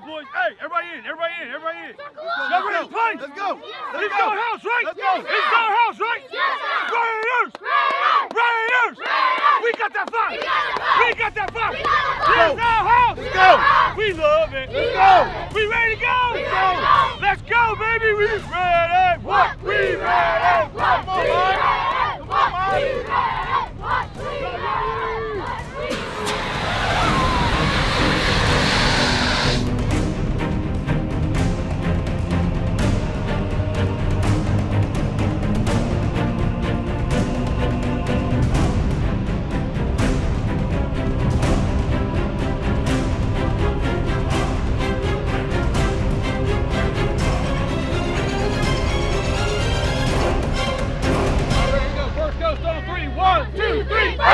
boys. Hey, everybody in, everybody in, everybody in. Y'all ready to play? Let's go. Let's It's go. our house, right? Let's go. It's our house, right? Raiders! Raiders! We got that fire! We got that fire! It's our house! Let's go. We love it! Let's go. We ready to go? Let's go, baby! We ready! What? We ready! four, three, one, two, three, four.